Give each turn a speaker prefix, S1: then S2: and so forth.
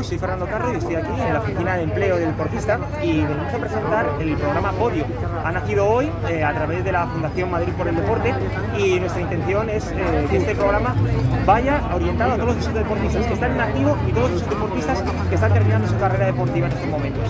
S1: Soy Fernando Carro y estoy aquí en la oficina de empleo del deportista y venimos a presentar el programa Podio. Ha nacido hoy eh, a través de la Fundación Madrid por el Deporte y nuestra intención es eh, que este programa vaya orientado a todos esos deportistas que están en activo y todos esos deportistas que están terminando su carrera deportiva en estos momentos.